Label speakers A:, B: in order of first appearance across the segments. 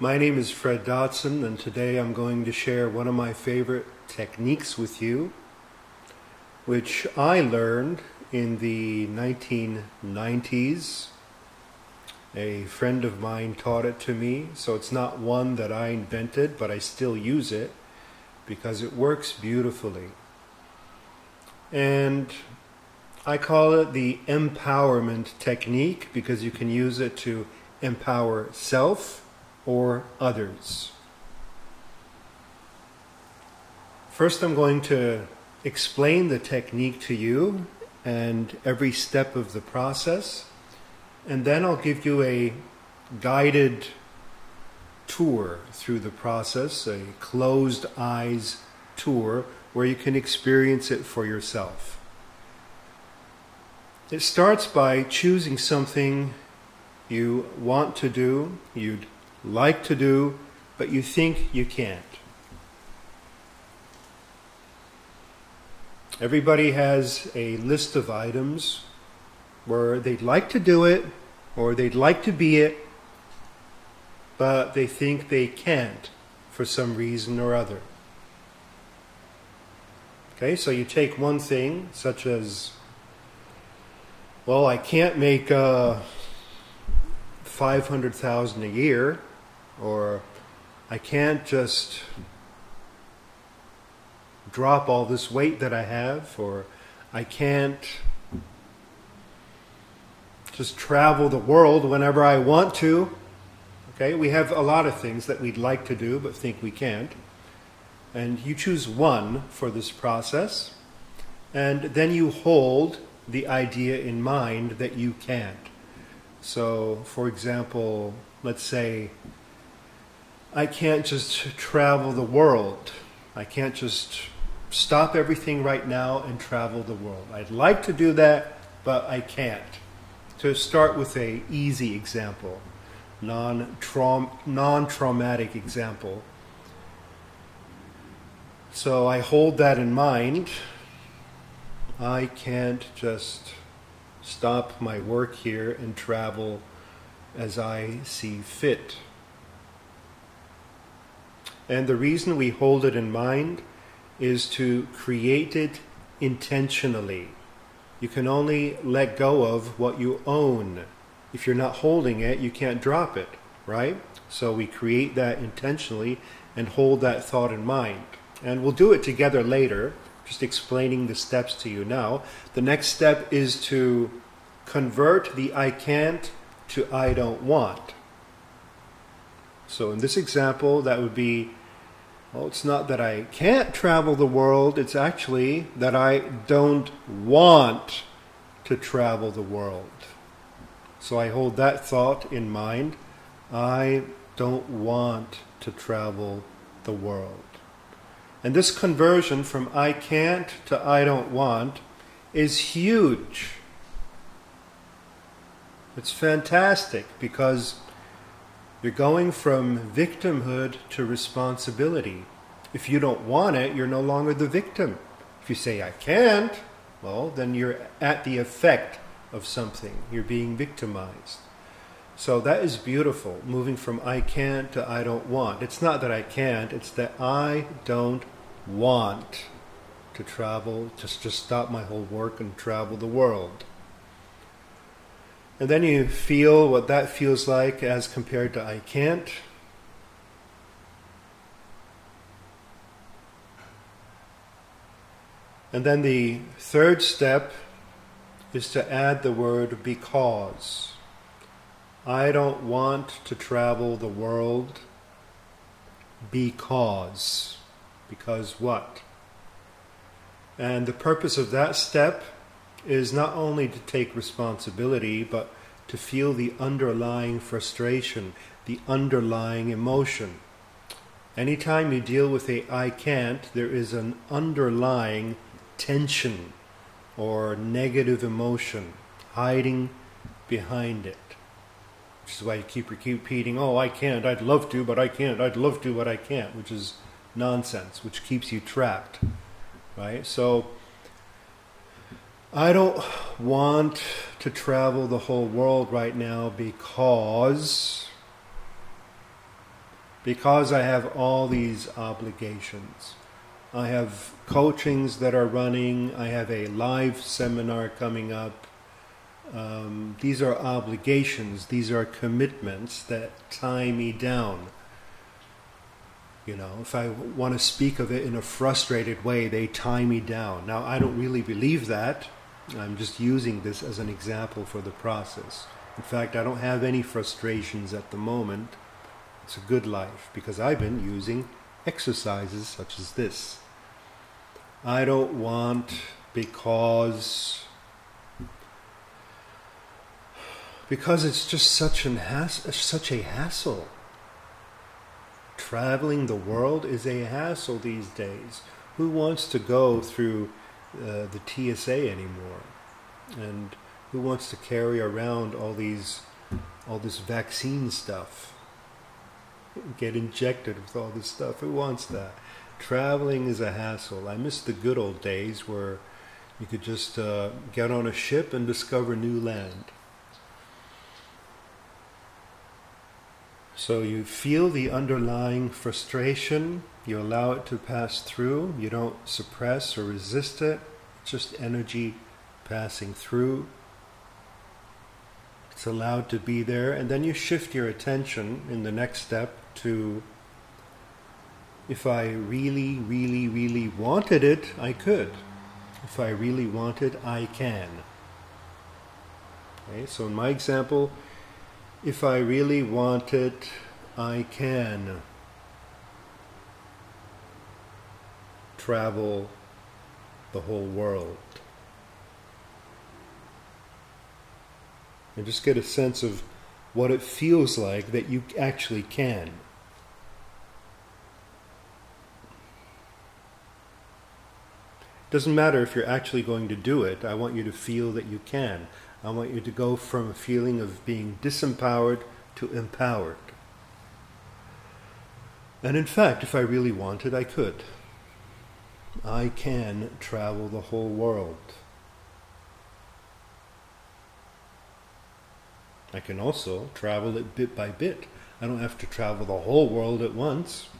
A: My name is Fred Dodson, and today I'm going to share one of my favorite techniques with you, which I learned in the 1990s. A friend of mine taught it to me, so it's not one that I invented, but I still use it because it works beautifully. And I call it the empowerment technique because you can use it to empower self or others. First, I'm going to explain the technique to you and every step of the process, and then I'll give you a guided tour through the process, a closed eyes tour where you can experience it for yourself. It starts by choosing something you want to do, you'd like to do, but you think you can't. Everybody has a list of items where they'd like to do it or they'd like to be it, but they think they can't for some reason or other. Okay, so you take one thing, such as, well, I can't make uh, 500,000 a year, or I can't just drop all this weight that I have, or I can't just travel the world whenever I want to. Okay, we have a lot of things that we'd like to do but think we can't. And you choose one for this process, and then you hold the idea in mind that you can't. So, for example, let's say I can't just travel the world. I can't just stop everything right now and travel the world. I'd like to do that, but I can't. To start with a easy example, non non-traumatic example. So I hold that in mind. I can't just stop my work here and travel as I see fit. And the reason we hold it in mind is to create it intentionally. You can only let go of what you own. If you're not holding it, you can't drop it, right? So we create that intentionally and hold that thought in mind. And we'll do it together later, just explaining the steps to you now. The next step is to convert the I can't to I don't want. So in this example, that would be well, it's not that I can't travel the world, it's actually that I don't want to travel the world. So I hold that thought in mind. I don't want to travel the world. And this conversion from I can't to I don't want is huge. It's fantastic because you're going from victimhood to responsibility. If you don't want it, you're no longer the victim. If you say, I can't, well, then you're at the effect of something. You're being victimized. So that is beautiful, moving from I can't to I don't want. It's not that I can't, it's that I don't want to travel, just, just stop my whole work and travel the world. And then you feel what that feels like as compared to I can't. And then the third step is to add the word because. I don't want to travel the world because. Because what? And the purpose of that step is not only to take responsibility, but to feel the underlying frustration, the underlying emotion. Anytime you deal with a I can't, there is an underlying tension or negative emotion hiding behind it. Which is why you keep repeating, oh, I can't, I'd love to, but I can't, I'd love to, but I can't, which is nonsense, which keeps you trapped. Right? So, I don't want to travel the whole world right now because because I have all these obligations. I have coachings that are running, I have a live seminar coming up. Um, these are obligations, these are commitments that tie me down. You know, if I want to speak of it in a frustrated way, they tie me down. Now, I don't really believe that. I'm just using this as an example for the process. In fact, I don't have any frustrations at the moment. It's a good life because I've been using exercises such as this. I don't want because because it's just such an hass- such a hassle. Traveling the world is a hassle these days. Who wants to go through uh, the TSA anymore? And who wants to carry around all these all this vaccine stuff? Get injected with all this stuff. Who wants that? Traveling is a hassle. I miss the good old days where you could just uh, get on a ship and discover new land. So you feel the underlying frustration, you allow it to pass through, you don't suppress or resist it, it's just energy passing through. It's allowed to be there, and then you shift your attention in the next step to if I really, really, really wanted it, I could. If I really wanted, I can. Okay, so in my example, if I really want it, I can travel the whole world. And just get a sense of what it feels like that you actually can. Doesn't matter if you're actually going to do it, I want you to feel that you can. I want you to go from a feeling of being disempowered to empowered. And in fact, if I really wanted, I could. I can travel the whole world. I can also travel it bit by bit. I don't have to travel the whole world at once.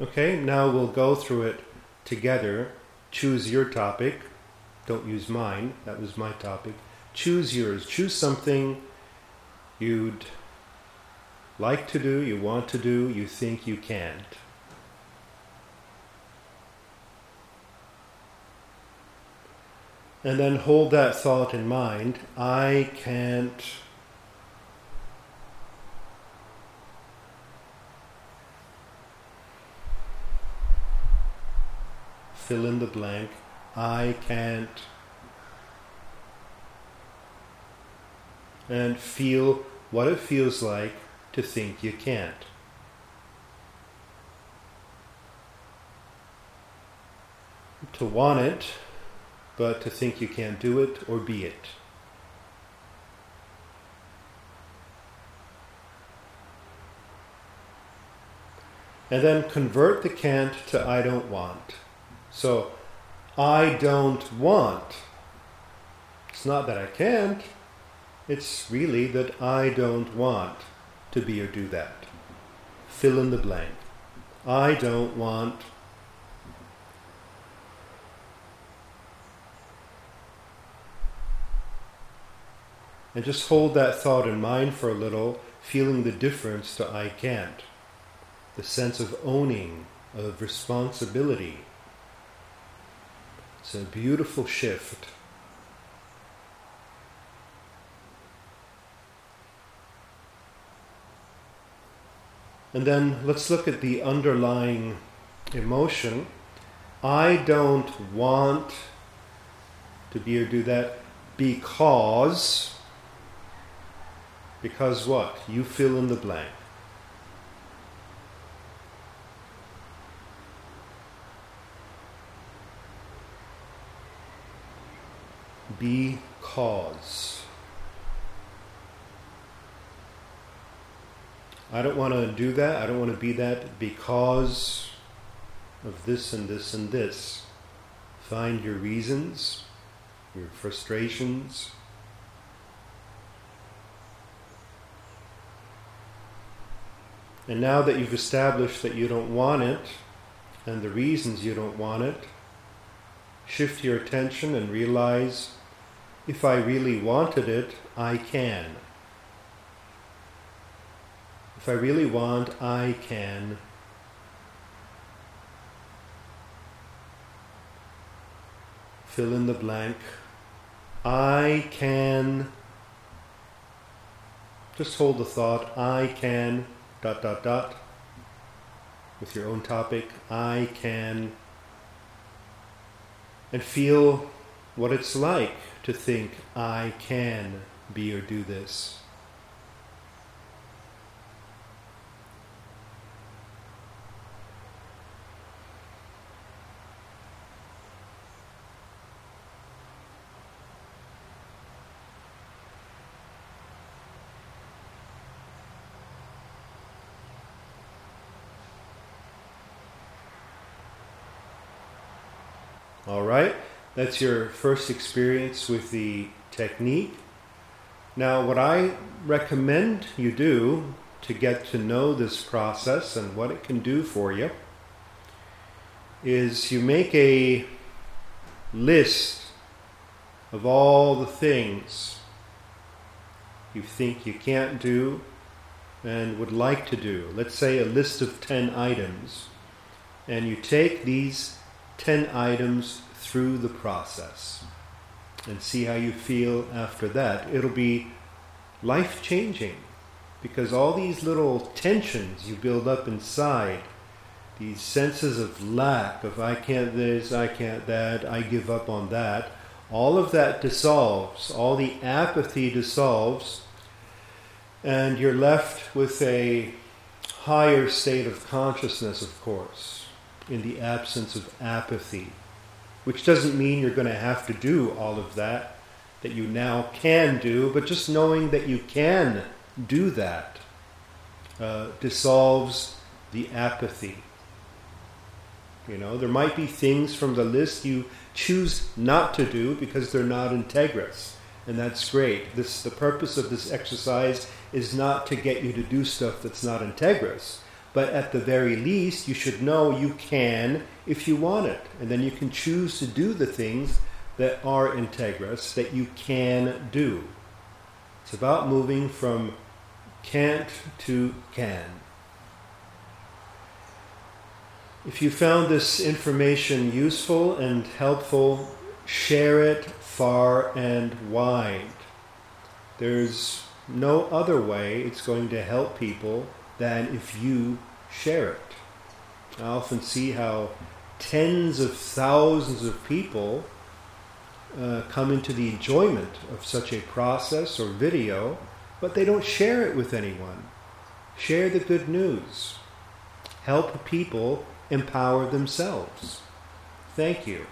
A: Okay, now we'll go through it together Choose your topic. Don't use mine. That was my topic. Choose yours. Choose something you'd like to do, you want to do, you think you can't. And then hold that thought in mind. I can't fill in the blank. I can't. And feel what it feels like to think you can't. To want it, but to think you can't do it or be it. And then convert the can't to I don't want. So I don't want. It's not that I can't, it's really that I don't want to be or do that. Fill in the blank. I don't want. And just hold that thought in mind for a little, feeling the difference to I can't. The sense of owning, of responsibility it's a beautiful shift. And then let's look at the underlying emotion. I don't want to be or do that because. Because what? You fill in the blank. Because. I don't want to do that. I don't want to be that because of this and this and this. Find your reasons, your frustrations. And now that you've established that you don't want it and the reasons you don't want it, shift your attention and realize if I really wanted it, I can. If I really want, I can. Fill in the blank. I can. Just hold the thought, I can dot dot dot with your own topic. I can and feel what it's like to think I can be or do this. All right, that's your first experience with the technique. Now, what I recommend you do to get to know this process and what it can do for you is you make a list of all the things you think you can't do and would like to do. Let's say a list of 10 items. And you take these 10 items through the process and see how you feel after that. It'll be life changing because all these little tensions you build up inside, these senses of lack, of I can't this, I can't that, I give up on that, all of that dissolves, all the apathy dissolves, and you're left with a higher state of consciousness, of course in the absence of apathy, which doesn't mean you're going to have to do all of that that you now can do, but just knowing that you can do that uh, dissolves the apathy. You know, there might be things from the list you choose not to do because they're not integrous, and that's great. This the purpose of this exercise is not to get you to do stuff that's not integrous but at the very least, you should know you can if you want it. And then you can choose to do the things that are integrous that you can do. It's about moving from can't to can. If you found this information useful and helpful, share it far and wide. There's no other way it's going to help people than if you share it. I often see how tens of thousands of people uh, come into the enjoyment of such a process or video, but they don't share it with anyone. Share the good news. Help people empower themselves. Thank you.